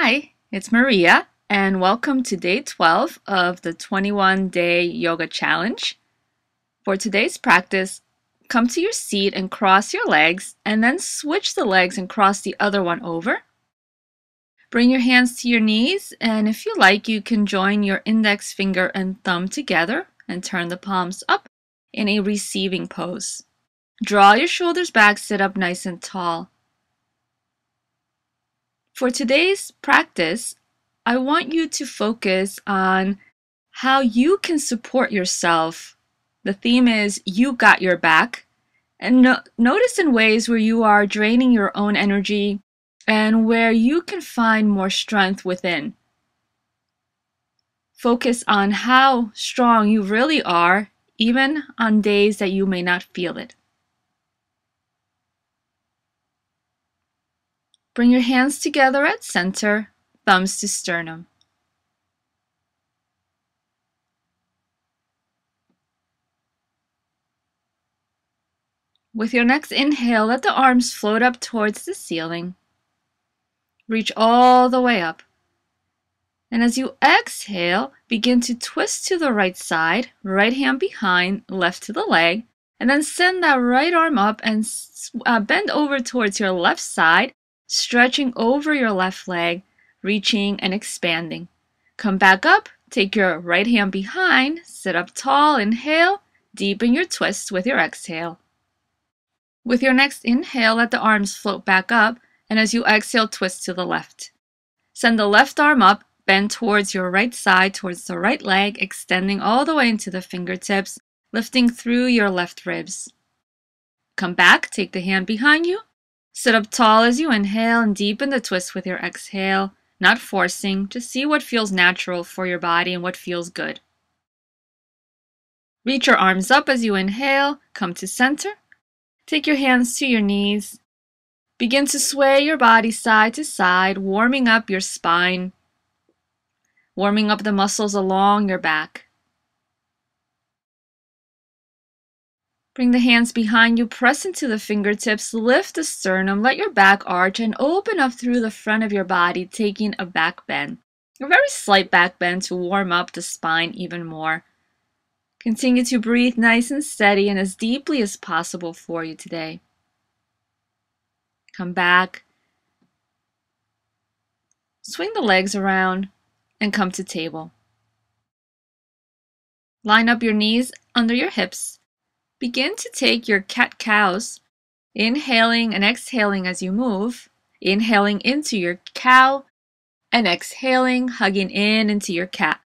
Hi, it's Maria, and welcome to day 12 of the 21 day yoga challenge. For today's practice, come to your seat and cross your legs, and then switch the legs and cross the other one over. Bring your hands to your knees, and if you like, you can join your index finger and thumb together and turn the palms up in a receiving pose. Draw your shoulders back, sit up nice and tall. For today's practice, I want you to focus on how you can support yourself. The theme is you got your back. And no notice in ways where you are draining your own energy and where you can find more strength within. Focus on how strong you really are, even on days that you may not feel it. Bring your hands together at center, thumbs to sternum. With your next inhale, let the arms float up towards the ceiling. Reach all the way up. And as you exhale, begin to twist to the right side, right hand behind, left to the leg, and then send that right arm up and uh, bend over towards your left side stretching over your left leg, reaching and expanding. Come back up, take your right hand behind, sit up tall, inhale, deepen your twist with your exhale. With your next inhale, let the arms float back up, and as you exhale, twist to the left. Send the left arm up, bend towards your right side, towards the right leg, extending all the way into the fingertips, lifting through your left ribs. Come back, take the hand behind you, Sit up tall as you inhale and deepen the twist with your exhale, not forcing, just see what feels natural for your body and what feels good. Reach your arms up as you inhale, come to center. Take your hands to your knees. Begin to sway your body side to side, warming up your spine, warming up the muscles along your back. Bring the hands behind you, press into the fingertips, lift the sternum, let your back arch, and open up through the front of your body, taking a back bend. A very slight back bend to warm up the spine even more. Continue to breathe nice and steady and as deeply as possible for you today. Come back. Swing the legs around and come to table. Line up your knees under your hips Begin to take your cat cows, inhaling and exhaling as you move, inhaling into your cow and exhaling, hugging in into your cat.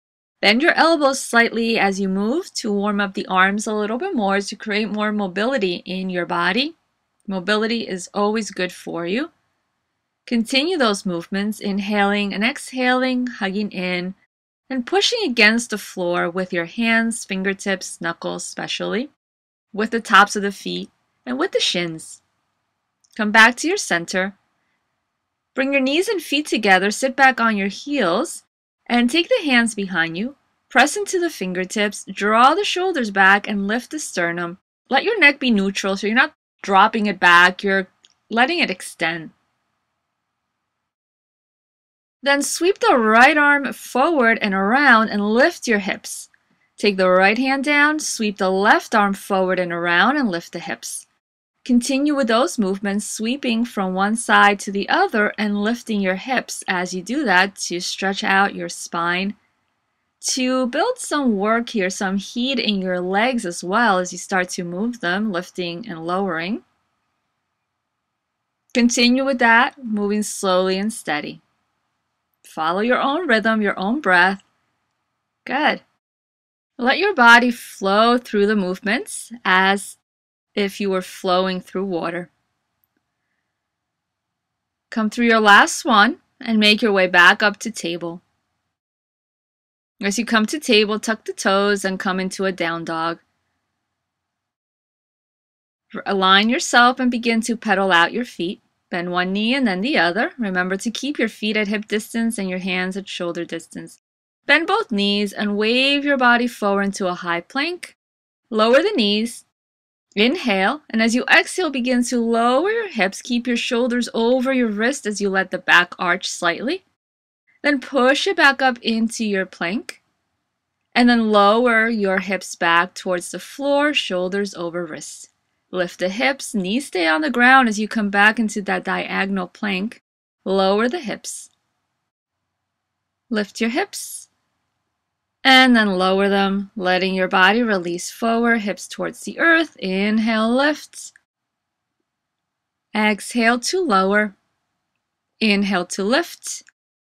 Bend your elbows slightly as you move to warm up the arms a little bit more to create more mobility in your body. Mobility is always good for you. Continue those movements, inhaling and exhaling, hugging in, and pushing against the floor with your hands, fingertips, knuckles, especially with the tops of the feet and with the shins. Come back to your center. Bring your knees and feet together, sit back on your heels, and take the hands behind you. Press into the fingertips, draw the shoulders back, and lift the sternum. Let your neck be neutral so you're not dropping it back, you're letting it extend. Then sweep the right arm forward and around and lift your hips. Take the right hand down, sweep the left arm forward and around and lift the hips. Continue with those movements, sweeping from one side to the other and lifting your hips as you do that to stretch out your spine. To build some work here, some heat in your legs as well as you start to move them, lifting and lowering. Continue with that, moving slowly and steady. Follow your own rhythm, your own breath. Good. Let your body flow through the movements as if you were flowing through water. Come through your last one and make your way back up to table. As you come to table, tuck the toes and come into a down dog. Align yourself and begin to pedal out your feet. Bend one knee and then the other. Remember to keep your feet at hip distance and your hands at shoulder distance. Bend both knees and wave your body forward into a high plank. Lower the knees. Inhale, and as you exhale, begin to lower your hips. Keep your shoulders over your wrist as you let the back arch slightly. Then push it back up into your plank. And then lower your hips back towards the floor, shoulders over wrists. Lift the hips, knees stay on the ground as you come back into that diagonal plank. Lower the hips. Lift your hips. And then lower them, letting your body release forward, hips towards the earth. Inhale, lift. Exhale to lower. Inhale to lift.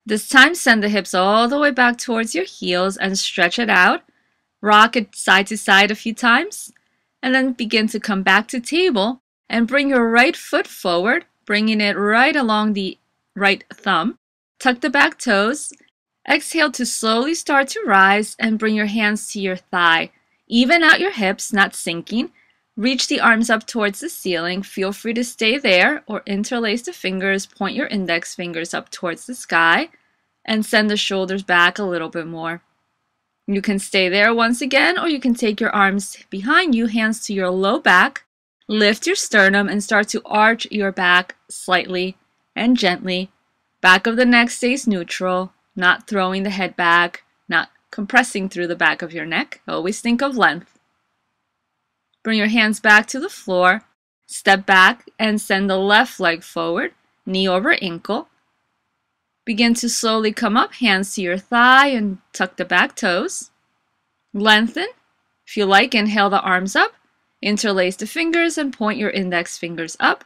This time, send the hips all the way back towards your heels and stretch it out. Rock it side to side a few times. And then begin to come back to table and bring your right foot forward, bringing it right along the right thumb. Tuck the back toes. Exhale to slowly start to rise and bring your hands to your thigh. Even out your hips, not sinking. Reach the arms up towards the ceiling. Feel free to stay there or interlace the fingers. Point your index fingers up towards the sky and send the shoulders back a little bit more. You can stay there once again or you can take your arms behind you, hands to your low back. Lift your sternum and start to arch your back slightly and gently. Back of the neck stays neutral, not throwing the head back, not compressing through the back of your neck. Always think of length. Bring your hands back to the floor. Step back and send the left leg forward, knee over ankle. Begin to slowly come up, hands to your thigh and tuck the back toes. Lengthen. If you like, inhale the arms up. Interlace the fingers and point your index fingers up.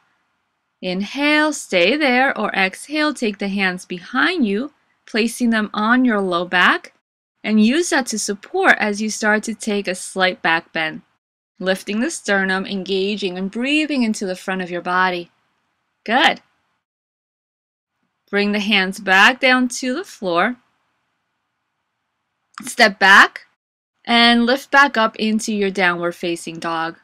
Inhale, stay there, or exhale, take the hands behind you, placing them on your low back, and use that to support as you start to take a slight back bend lifting the sternum, engaging and breathing into the front of your body. Good. Bring the hands back down to the floor. Step back and lift back up into your downward facing dog.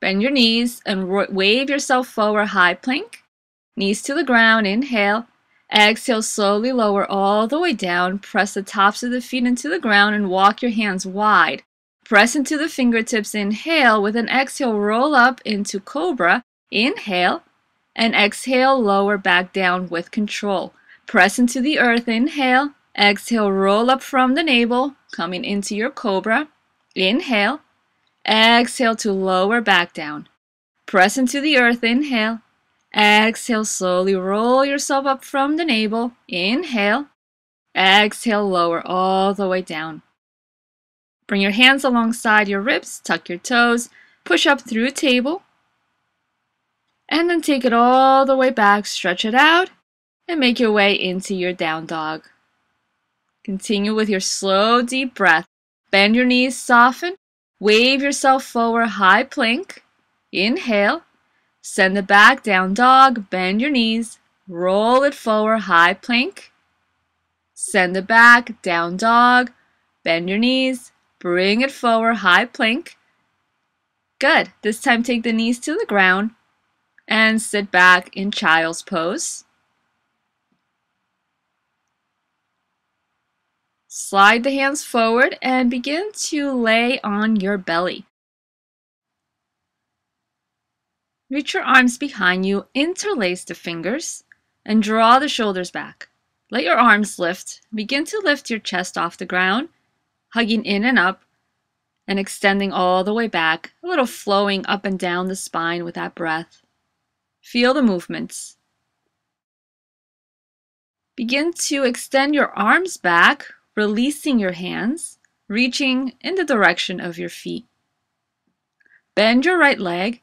Bend your knees and wave yourself forward, high plank. Knees to the ground, inhale. Exhale, slowly lower all the way down. Press the tops of the feet into the ground and walk your hands wide. Press into the fingertips, inhale. With an exhale, roll up into cobra. Inhale. And exhale, lower back down with control. Press into the earth, inhale. Exhale, roll up from the navel, coming into your cobra. Inhale. Exhale to lower back down. Press into the earth, inhale. Exhale, slowly roll yourself up from the navel. Inhale. Exhale, lower all the way down. Bring your hands alongside your ribs, tuck your toes, push up through table, and then take it all the way back, stretch it out, and make your way into your down dog. Continue with your slow, deep breath. Bend your knees, soften, wave yourself forward, high plank. Inhale, send it back, down dog, bend your knees, roll it forward, high plank. Send it back, down dog, bend your knees, Bring it forward, high plank. Good. This time take the knees to the ground and sit back in child's pose. Slide the hands forward and begin to lay on your belly. Reach your arms behind you, interlace the fingers, and draw the shoulders back. Let your arms lift. Begin to lift your chest off the ground hugging in and up and extending all the way back, a little flowing up and down the spine with that breath. Feel the movements. Begin to extend your arms back, releasing your hands, reaching in the direction of your feet. Bend your right leg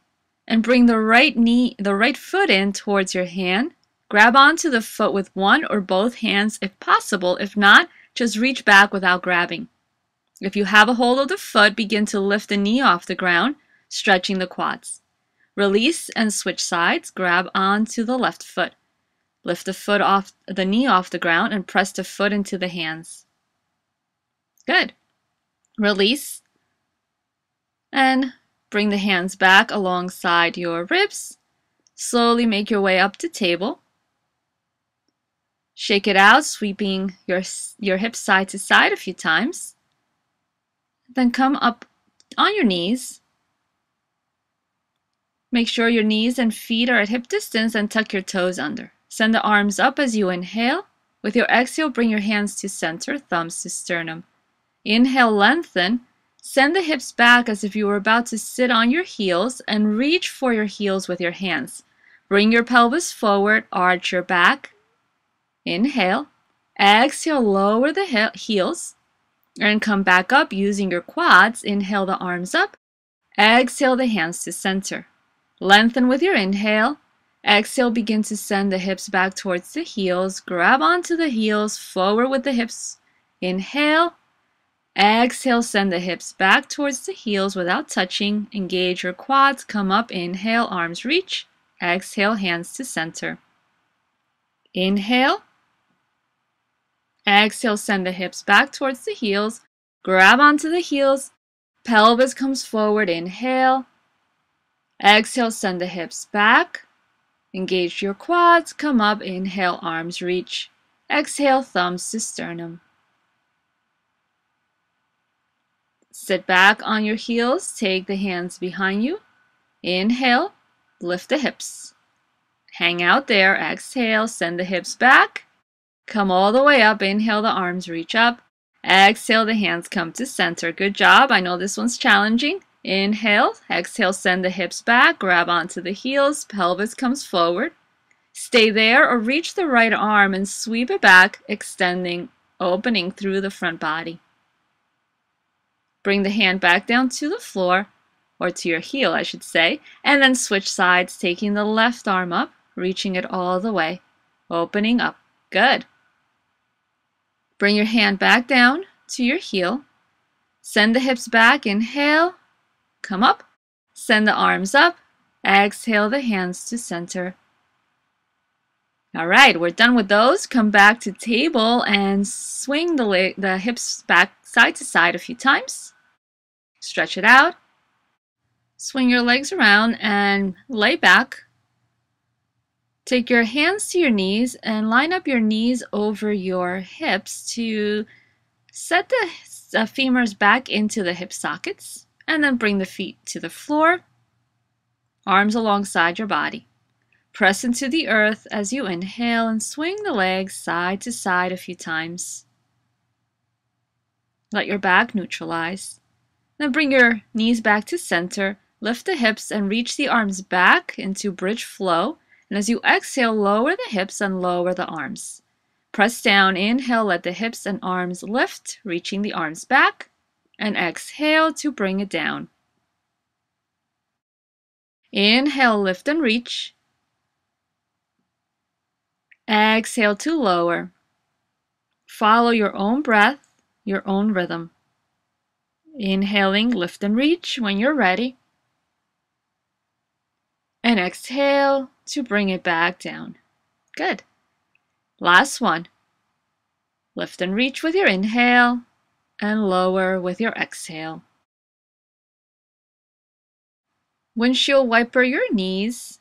and bring the right knee, the right foot in towards your hand. Grab onto the foot with one or both hands if possible. If not, just reach back without grabbing. If you have a hold of the foot, begin to lift the knee off the ground, stretching the quads. Release and switch sides. Grab onto the left foot. Lift the foot off the knee off the ground and press the foot into the hands. Good. Release and bring the hands back alongside your ribs. Slowly make your way up to table. Shake it out, sweeping your, your hips side to side a few times. Then come up on your knees. Make sure your knees and feet are at hip distance and tuck your toes under. Send the arms up as you inhale. With your exhale, bring your hands to center, thumbs to sternum. Inhale, lengthen. Send the hips back as if you were about to sit on your heels and reach for your heels with your hands. Bring your pelvis forward, arch your back. Inhale. Exhale, lower the he heels and come back up using your quads. Inhale the arms up. Exhale the hands to center. Lengthen with your inhale. Exhale, begin to send the hips back towards the heels. Grab onto the heels, forward with the hips. Inhale. Exhale, send the hips back towards the heels without touching. Engage your quads, come up. Inhale, arms reach. Exhale, hands to center. Inhale. Exhale, send the hips back towards the heels. Grab onto the heels. Pelvis comes forward. Inhale. Exhale, send the hips back. Engage your quads. Come up. Inhale, arms reach. Exhale, thumbs to sternum. Sit back on your heels. Take the hands behind you. Inhale. Lift the hips. Hang out there. Exhale. Send the hips back. Come all the way up. Inhale, the arms reach up. Exhale, the hands come to center. Good job. I know this one's challenging. Inhale. Exhale, send the hips back. Grab onto the heels. Pelvis comes forward. Stay there or reach the right arm and sweep it back, extending, opening through the front body. Bring the hand back down to the floor, or to your heel, I should say, and then switch sides, taking the left arm up, reaching it all the way, opening up. Good. Bring your hand back down to your heel. Send the hips back. Inhale. Come up. Send the arms up. Exhale the hands to center. All right, we're done with those. Come back to table and swing the, the hips back side to side a few times. Stretch it out. Swing your legs around and lay back Take your hands to your knees and line up your knees over your hips to set the uh, femurs back into the hip sockets and then bring the feet to the floor, arms alongside your body. Press into the earth as you inhale and swing the legs side to side a few times. Let your back neutralize. Then bring your knees back to center, lift the hips and reach the arms back into bridge flow and as you exhale, lower the hips and lower the arms. Press down, inhale, let the hips and arms lift, reaching the arms back, and exhale to bring it down. Inhale, lift and reach. Exhale to lower. Follow your own breath, your own rhythm. Inhaling, lift and reach when you're ready. And exhale to bring it back down. Good. Last one. Lift and reach with your inhale and lower with your exhale. Windshield wiper your knees.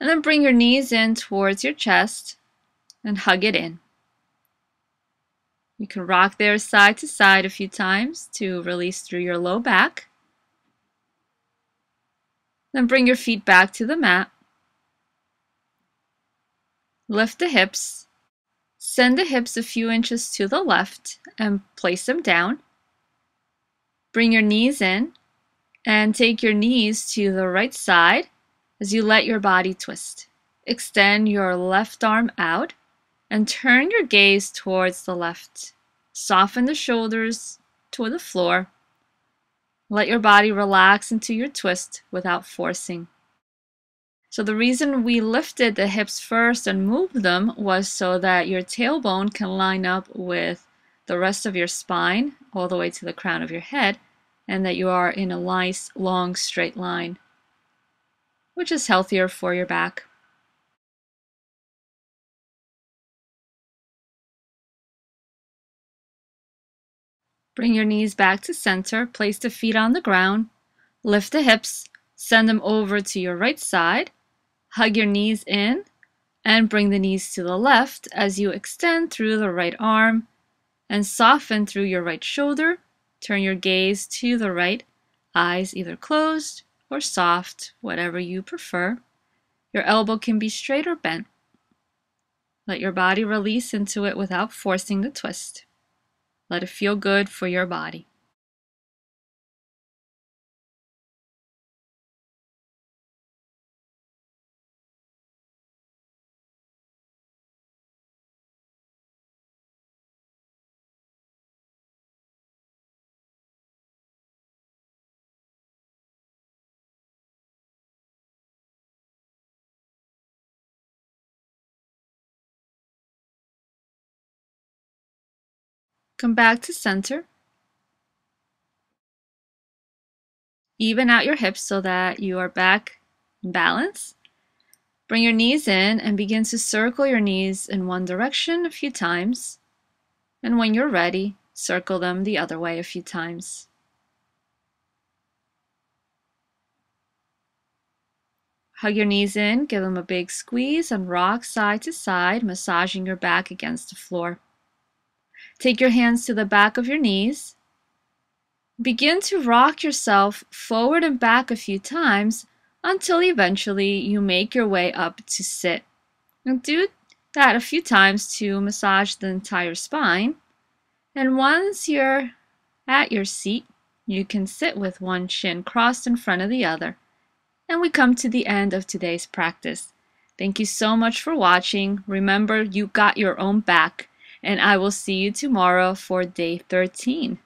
And then bring your knees in towards your chest and hug it in. You can rock there side to side a few times to release through your low back. Then bring your feet back to the mat. Lift the hips. Send the hips a few inches to the left and place them down. Bring your knees in and take your knees to the right side as you let your body twist. Extend your left arm out and turn your gaze towards the left. Soften the shoulders toward the floor let your body relax into your twist without forcing. So the reason we lifted the hips first and moved them was so that your tailbone can line up with the rest of your spine all the way to the crown of your head and that you are in a nice long straight line, which is healthier for your back. Bring your knees back to center, place the feet on the ground, lift the hips, send them over to your right side, hug your knees in, and bring the knees to the left as you extend through the right arm and soften through your right shoulder. Turn your gaze to the right, eyes either closed or soft, whatever you prefer. Your elbow can be straight or bent. Let your body release into it without forcing the twist. Let it feel good for your body. Come back to center. Even out your hips so that you are back in balance. Bring your knees in and begin to circle your knees in one direction a few times. And when you're ready, circle them the other way a few times. Hug your knees in, give them a big squeeze, and rock side to side, massaging your back against the floor. Take your hands to the back of your knees. Begin to rock yourself forward and back a few times until eventually you make your way up to sit. And do that a few times to massage the entire spine. And once you're at your seat, you can sit with one shin crossed in front of the other. And we come to the end of today's practice. Thank you so much for watching. Remember, you got your own back and I will see you tomorrow for day 13.